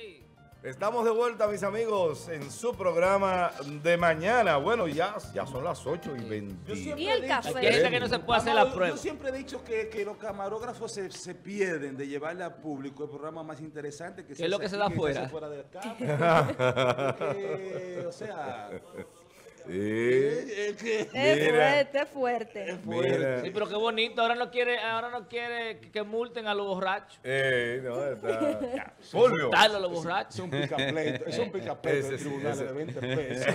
Sí. Estamos de vuelta, mis amigos, en su programa de mañana. Bueno, ya, ya son las 8 y 20. siempre Y el café. Hay gente que no se puede hacer la prueba. Yo siempre he dicho que, que los camarógrafos se, se pierden de llevarle al público el programa más interesante que ¿Qué es lo que se da aquí, afuera? fuera del cámara. Porque, o sea, Sí. es que Es Mira. fuerte, es fuerte. Mira. Sí, pero qué bonito. Ahora no quiere, ahora no quiere que, que multen a los borrachos. Eh, no, está. Fulvio. A los borrachos. es un picapleito, es un picapleito Ese de sí, tribunales ese. de 20 pesos.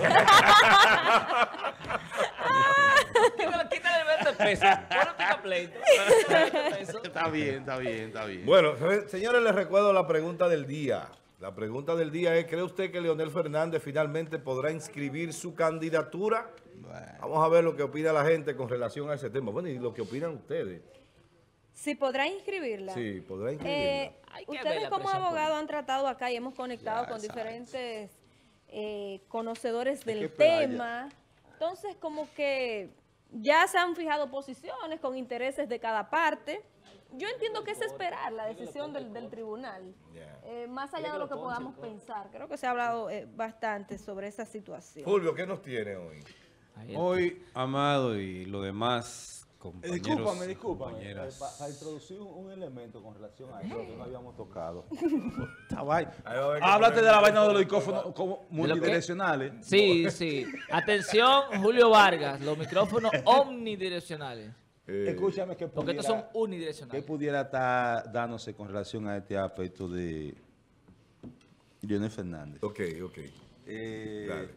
Quítale, quítale 20 pesos. Pon un picapleito. 20 pesos. está bien, está bien, está bien. Bueno, se- señores, les recuerdo la pregunta del día. La pregunta del día es, ¿cree usted que Leonel Fernández finalmente podrá inscribir su candidatura? Vamos a ver lo que opina la gente con relación a ese tema. Bueno, y lo que opinan ustedes. Si podrá inscribirla. Sí, podrá inscribirla. Eh, ver ustedes como abogados han tratado acá y hemos conectado Ya, con diferentes eh, conocedores del tema. Entonces, como que ya se han fijado posiciones con intereses de cada parte. Yo entiendo que es esperar la decisión del, del tribunal, eh, más allá de lo que podamos pensar. Creo que se ha hablado eh, bastante sobre esa situación. Fulvio, ¿qué nos tiene hoy? Hoy, Amado y los demás Eh, compañeros Discúlpame, discúlpame. compañeras. Para introducir un, elemento con relación a eso que no habíamos tocado. Esta vaina. Háblate de la vaina de los micrófonos como multidireccionales. Sí, sí. Atención, Julio Vargas. Los micrófonos omnidireccionales. Eh, Escúchame que Porque pudiera, estos son unidireccionales. pudiera estar dándose con relación a este aspecto de Leonel Fernández. ok, ok. Eh, Dale.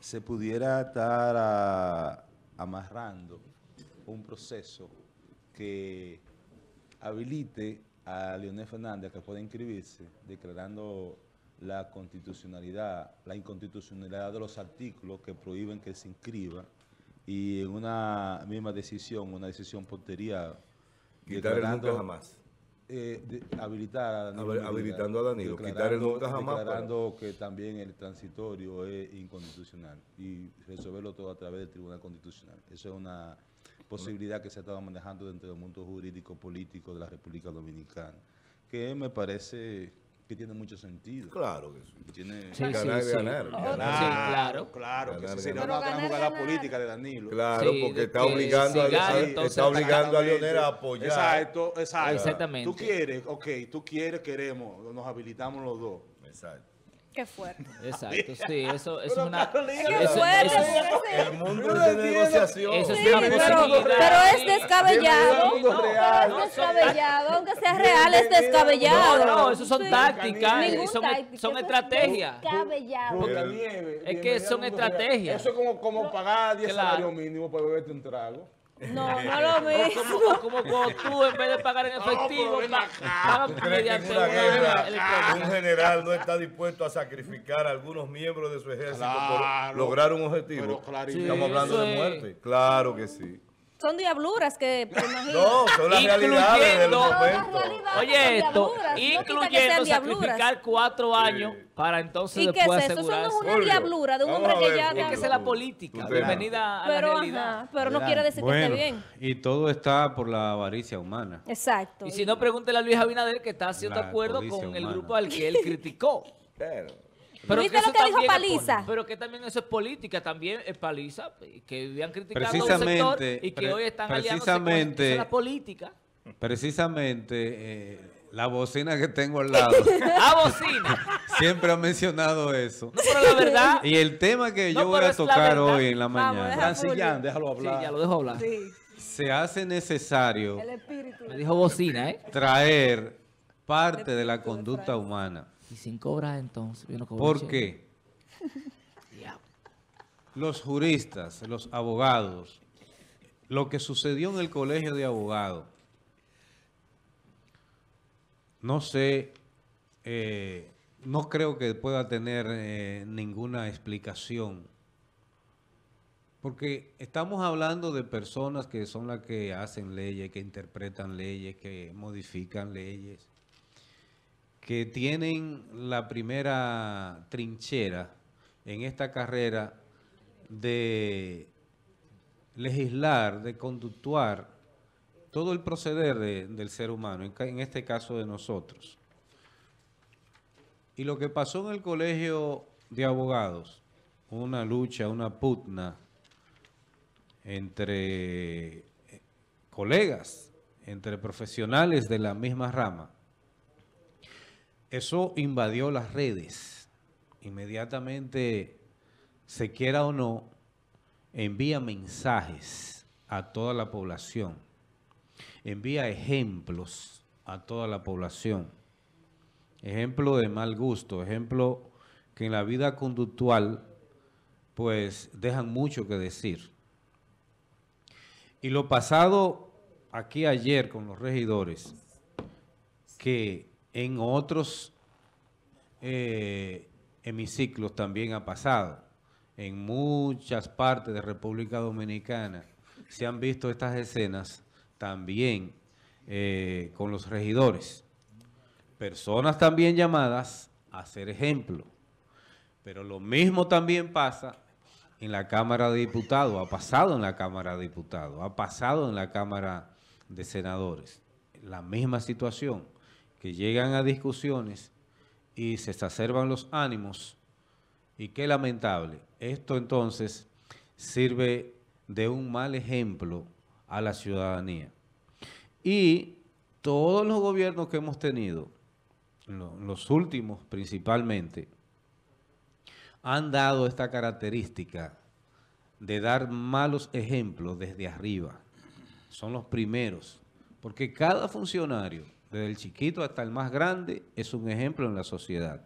se pudiera estar amarrando un proceso que habilite a Leonel Fernández a que pueda inscribirse, declarando la constitucionalidad, la inconstitucionalidad de los artículos que prohíben que se inscriba y en una misma decisión, una decisión posterior, Quitar el nunca jamás. eh, de- habilitar a Danilo habilitando a Danilo, quitar el nunca jamás, Declarando que también el transitorio es inconstitucional y resolverlo todo a través del Tribunal Constitucional. Eso es una posibilidad que se ha estado manejando dentro del mundo jurídico político de la República Dominicana, que me parece que tiene mucho sentido. Claro que sí. Tiene, Sí, ganar sí, ganar. Claro. Claro, Ganar, sería ganar. una gran Pero jugada política de. Danilo. Claro, Sí, porque está obligando, si a, gana, a- entonces está obligando a. Leonel a apoyar. Exacto, exacto. Exactamente. Tú quieres, ok, tú quieres, queremos, nos habilitamos los dos. Exacto. Qué fuerte. Exacto, sí. Eso, eso es una... Qué eso- fuerte. El mundo es de negociación. Eso es Sí, una pero, posibilidad. pero es descabellado. No, real. es descabellado. Aunque sea real, es descabellado. No, no, eso son Sí. tácticas, Ningún son, táctica, son estrategias. Descabellado. Es que son estrategias. Eso es como, como pagar 10 Claro. salarios mínimos para beberte un trago. No, no lo mismo. Como, como cuando tú en vez de pagar en efectivo, pero ven pa- acá. pagas ¿Tú crees que en mediante una guerra electrónico. un general no está dispuesto a sacrificar a algunos miembros de su ejército Claro. por lograr un objetivo? Pero Estamos hablando de muerte. Claro que sí. Son diabluras que. No, son las realidades del Incluyendo- momento. Oye esto, incluyendo sacrificar cuatro años para entonces ¿Y qué es eso? Eso no es una diablura de un vamos hombre a que ya... Es que esa es la política. Bienvenida a Pero, la realidad. ajá, pero no quiere decir que esté bien. y todo está por la avaricia humana. Exacto. Y si no, pregúntele a Luis Abinader que está haciendo acuerdo con el grupo al que él criticó. Claro. ¿Viste eso lo que dijo es Paliza? poli- Pero que también eso es política, también es paliza, que habían criticado a un Precisamente, sector y que hoy están aliándose con precisamente- es la política. Precisamente eh, la bocina que tengo al lado ¡Ah, bocina! siempre ha mencionado eso. No, pero la verdad... Y el tema que No, yo voy pero a es la tocar hoy en la Vamos, mañana, Francillán, déjalo Sí, hablar. ya lo dejo hablar. Sí, se hace necesario el espíritu. Me dijo bocina, ¿eh? traer parte de la conducta humana. Y sin cobrar entonces. Yo no cobro ¿Por cheque. qué? Los juristas, los abogados, lo que sucedió en el colegio de abogados, no sé, eh, no creo que pueda tener eh, ninguna explicación. Porque estamos hablando de personas que son las que hacen leyes, que interpretan leyes, que modifican leyes, que tienen la primera trinchera en esta carrera de legislar, de conductuar todo el proceder de- del ser humano, en, en este caso de nosotros. Y lo que pasó en el colegio de abogados, una lucha, una putna entre eh, colegas, entre profesionales de la misma rama, eso invadió las redes. Inmediatamente, se quiera o no, envía mensajes a toda la población. Envía ejemplos a toda la población. Ejemplo de mal gusto, ejemplo que en la vida conductual pues dejan mucho que decir. Y lo pasado aquí ayer con los regidores, que en otros eh, hemiciclos también ha pasado. En muchas partes de República Dominicana se han visto estas escenas también eh, con los regidores. Personas también llamadas a ser ejemplo. Pero lo mismo también pasa en la Cámara de Diputados, ha pasado en la Cámara de Diputados, ha pasado en la Cámara de Senadores. La misma situación, que llegan a discusiones y se exacerban los ánimos y qué lamentable. Esto entonces sirve de un mal ejemplo a la ciudadanía. Y todos los gobiernos que hemos tenido, los últimos principalmente, han dado esta característica de dar malos ejemplos desde arriba. Son los primeros. Porque cada funcionario, desde el chiquito hasta el más grande, es un ejemplo en la sociedad.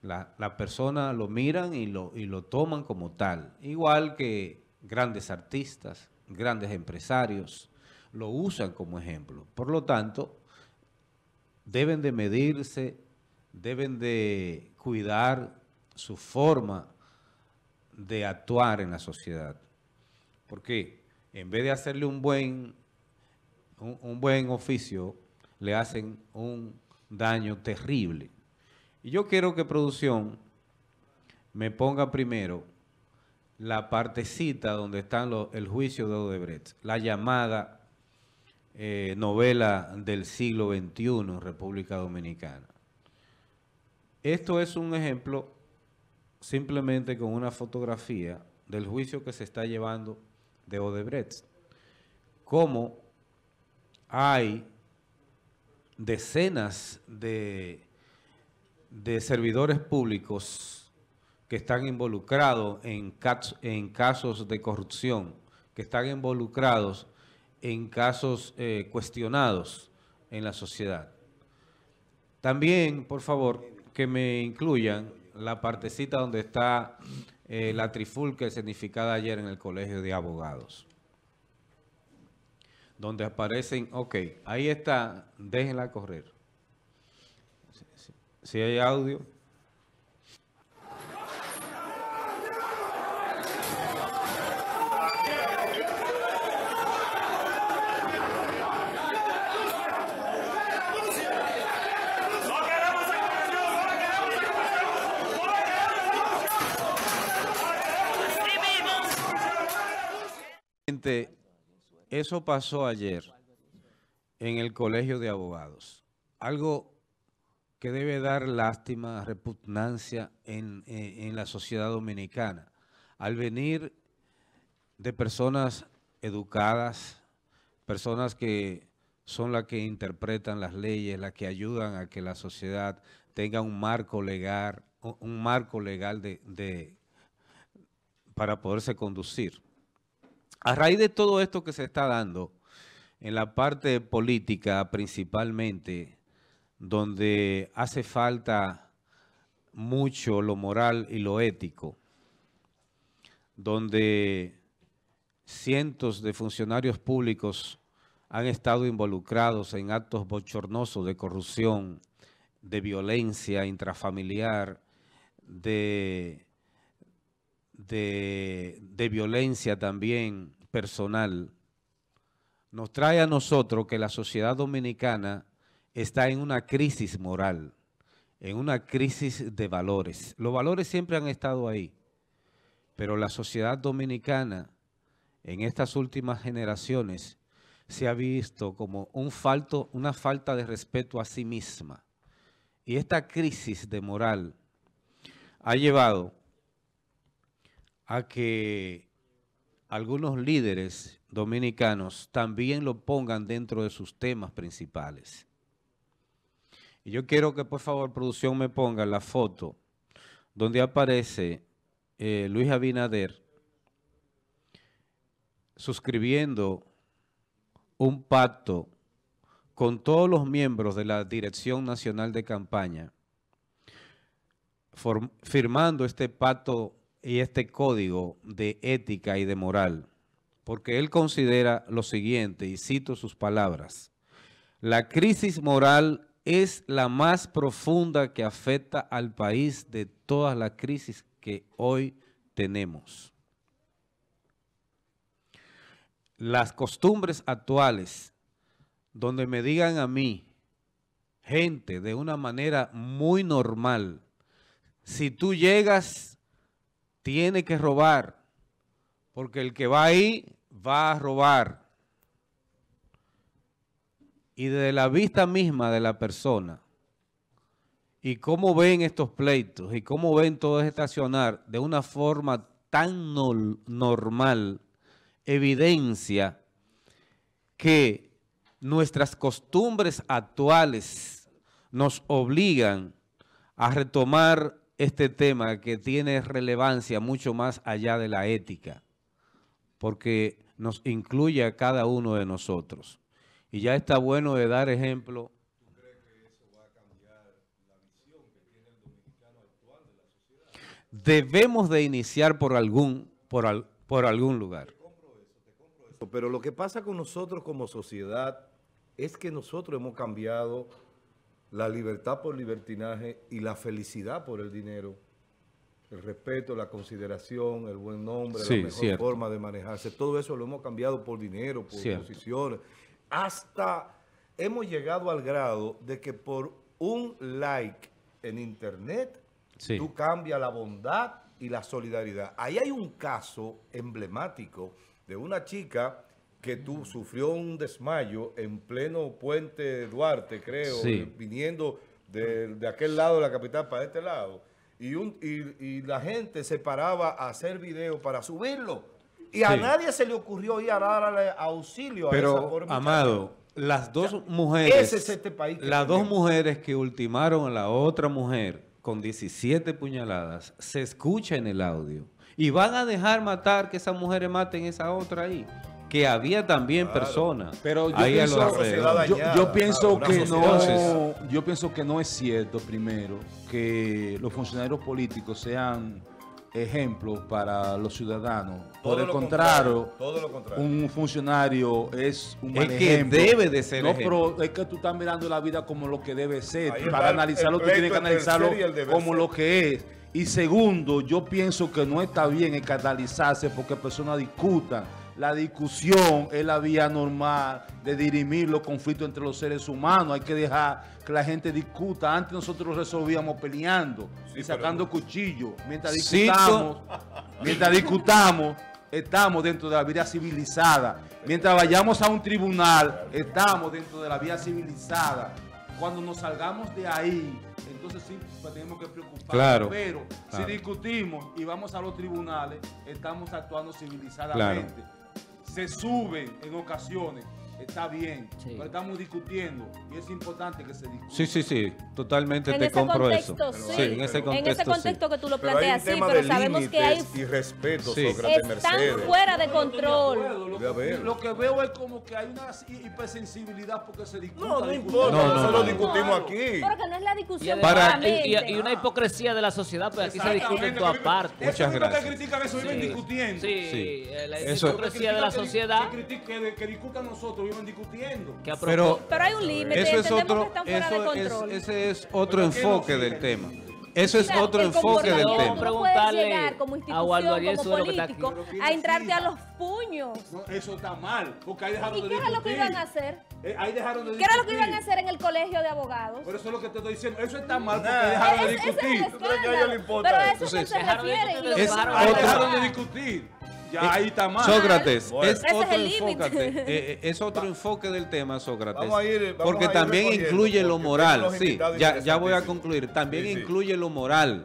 La, persona lo miran y lo, y lo toman como tal. Igual que grandes artistas, grandes empresarios, lo usan como ejemplo. Por lo tanto, deben de medirse, deben de cuidar su forma de actuar en la sociedad. Porque en vez de hacerle un buen, un, buen oficio, le hacen un daño terrible. Y yo quiero que producción me ponga primero la partecita donde está el juicio de Odebrecht, la llamada eh, novela del siglo XXI en República Dominicana. Esto es un ejemplo simplemente con una fotografía del juicio que se está llevando de Odebrecht. Cómo hay decenas de, de servidores públicos que están involucrados en, en, casos de corrupción, que están involucrados en casos eh, cuestionados en la sociedad. También, por favor, que me incluyan la partecita donde está eh, la trifulca significada ayer en el Colegio de Abogados. Donde aparecen, ok, ahí está, déjenla correr. Si hay audio. Eso pasó ayer en el Colegio de Abogados. Algo que debe dar lástima, repugnancia en, en, la sociedad dominicana. Al venir de personas educadas, personas que son las que interpretan las leyes, las que ayudan a que la sociedad tenga un marco legal, un marco legal de, de para poderse conducir. A raíz de todo esto que se está dando, en la parte política principalmente, donde hace falta mucho lo moral y lo ético, donde cientos de funcionarios públicos han estado involucrados en actos bochornosos de corrupción, de violencia intrafamiliar, de, de, violencia también personal nos trae a nosotros que la sociedad dominicana está en una crisis moral, en una crisis de valores. Los valores siempre han estado ahí, pero la sociedad dominicana en estas últimas generaciones se ha visto como un falto, una falta de respeto a sí misma y esta crisis de moral ha llevado a que algunos líderes dominicanos también lo pongan dentro de sus temas principales. Y yo quiero que por favor producción me ponga la foto donde aparece eh, Luis Abinader suscribiendo un pacto con todos los miembros de la Dirección Nacional de Campaña, firmando este pacto y este código de ética y de moral, porque él considera lo siguiente, y cito sus palabras, la crisis moral es la más profunda que afecta al país de todas las crisis que hoy tenemos. Las costumbres actuales, donde me digan a mí, gente, de una manera muy normal, si tú llegas, tiene que robar, porque el que va ahí va a robar. Y desde la vista misma de la persona, y cómo ven estos pleitos, y cómo ven todo accionar de una forma tan normal, evidencia que nuestras costumbres actuales nos obligan a retomar este tema que tiene relevancia mucho más allá de la ética, porque nos incluye a cada uno de nosotros. Y ya está bueno de dar ejemplo. Debemos de iniciar por algún, por al- por algún lugar. Pero lo que pasa con nosotros como sociedad es que nosotros hemos cambiado la libertad por libertinaje y la felicidad por el dinero. El respeto, la consideración, el buen nombre, Sí, la mejor cierto. forma de manejarse. Todo eso lo hemos cambiado por dinero, por Cierto. posiciones. Hasta hemos llegado al grado de que por un like en internet, Sí. tú cambias la bondad y la solidaridad. Ahí hay un caso emblemático de una chica que tú sufrió un desmayo en pleno puente Duarte, creo, Sí. eh, viniendo de, de aquel lado de la capital para este lado. Y, un, y, y la gente se paraba a hacer video para subirlo. Y a Sí. nadie se le ocurrió ir a darle auxilio a esa Pero, pobre. Amado, las dos mujeres, ese es este país las dos mujeres que ultimaron a la otra mujer con 17 puñaladas, se escucha en el audio. Y van a dejar matar que esas mujeres maten a esa otra ahí. Que había también personas Pero yo ahí a pienso, los yo, yo que no, yo pienso que no es cierto primero que los funcionarios políticos sean ejemplos para los ciudadanos. Por el contrario, todo lo contrario. un funcionario es un Es que ejemplo. debe de ser No, ejemplo. pero es que tú estás mirando la vida como lo que debe ser. Ahí Para analizarlo, tú tienes que analizarlo como ser. lo que es. Y segundo, yo pienso que no está bien escandalizarse porque personas discutan. La discusión es la vía normal de dirimir los conflictos entre los seres humanos. Hay que dejar que la gente discuta. Antes nosotros resolvíamos peleando Sí, y sacando pero- cuchillos. Mientras discutamos, mientras discutamos, estamos dentro de la vida civilizada. Mientras vayamos a un tribunal, estamos dentro de la vida civilizada. Cuando nos salgamos de ahí, entonces sí pues, tenemos que preocuparnos. Claro, Pero claro. si discutimos y vamos a los tribunales, estamos actuando civilizadamente. Se suben en ocasiones, está bien, Sí. pero estamos discutiendo y es importante que se discuta. Sí, sí, sí, totalmente En te ese compro eso. contexto, sí. Sí, en ese En contexto, ese sí. contexto que tú lo Pero hay un planteas, sí, tema pero de sabemos que hay y respeto, Sí. Sócrates están Mercedes. fuera de control. Lo, a que, ver. lo que veo es como que hay una hi- hipersensibilidad porque se discuta. No, no importa, No, no, nosotros no. discutimos aquí. Porque no es la discusión Para- Y, y- y una hipocresía de la sociedad, pues aquí se discute en que- partes. Eso Muchas gracias. que critican eso, viven Sí. discutiendo. Sí, Sí. eh, la Eso- hipocresía de la Que critican- sociedad Que, criti- que, que discutan nosotros, viven discutiendo. que Pero- hay un límite, Eso es entendemos otro, que están fuera eso de es, control. ese es otro Pero ¿qué no enfoque del tema. Eso es otro enfoque del tema. no puedes llegar como a institución, como político, Pero ¿quién a entrarte a los puños. No, eso está mal, porque ahí dejaron ¿Y de qué discutir. era lo que iban a hacer? Eh, ahí dejaron de ¿Qué era lo que iban a hacer en el colegio de abogados? Por eso es lo que te estoy diciendo. Eso está mal porque Nah. dejaron de es discutir. ¿Tú crees que a ellos importa Pero eso? eso Entonces, se dejaron de es dejaron discutir. Ya ahí está mal. Sócrates, Bueno. es Ese es otro enfócate, eh, eh, es otro enfoque del tema, Sócrates. Vamos a ir- vamos porque a ir también incluye lo moral. Sí, ya, ya voy a concluir. También Sí, sí. incluye lo moral.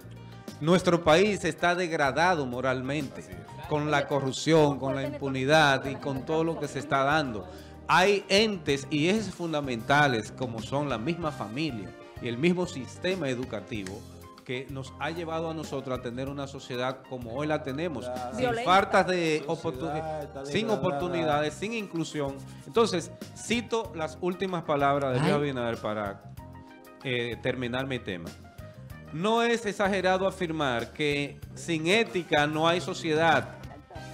Nuestro país está degradado moralmente con la corrupción, con la impunidad y con todo lo que se está dando. Hay entes y ejes fundamentales como son la misma familia y el mismo sistema educativo que nos ha llevado a nosotros a tener una sociedad como hoy la tenemos, sin Violenta. faltas de oportunidades, sin oportunidades, sin inclusión. Entonces, cito las últimas palabras de Luis. Abinader para eh, terminar mi tema. No es exagerado afirmar que sin ética no hay sociedad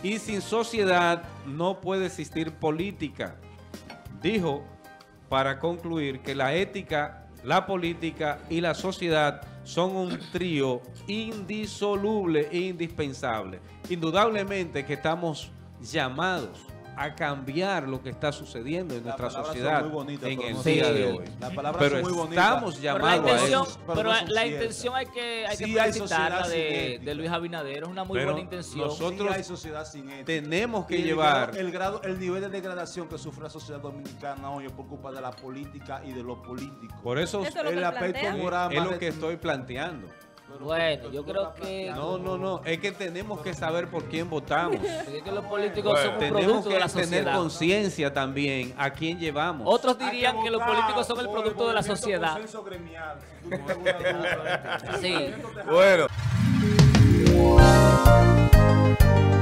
y sin sociedad no puede existir política. Dijo, para concluir, que la ética, la política y la sociedad son un trío indisoluble e indispensable. Indudablemente que estamos llamados a cambiar lo que está sucediendo en nuestra sociedad en pero el día de hoy. Las palabras Pero muy estamos Pero la llamados a intención, eso. pero pero no la, la intención hay que, hay Sí que felicitarla de, Luis Abinader. Es una muy Pero buena intención. nosotros- Sí hay sociedad sin ética. Tenemos que el llevar... grado- el grado, el nivel de degradación que sufre la sociedad dominicana hoy es por culpa de la política y de los políticos. Por eso Eso es lo el aspecto moral es lo que estoy planteando. Bueno, yo creo que- No, no, no. Es que tenemos que saber por quién votamos. Porque es que los políticos Bueno. son un tenemos producto que de la tener conciencia también a quién llevamos. Otros dirían que los políticos son el producto de la sociedad. gremial, si tú duda. Sí. Bueno.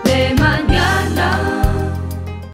de mañana.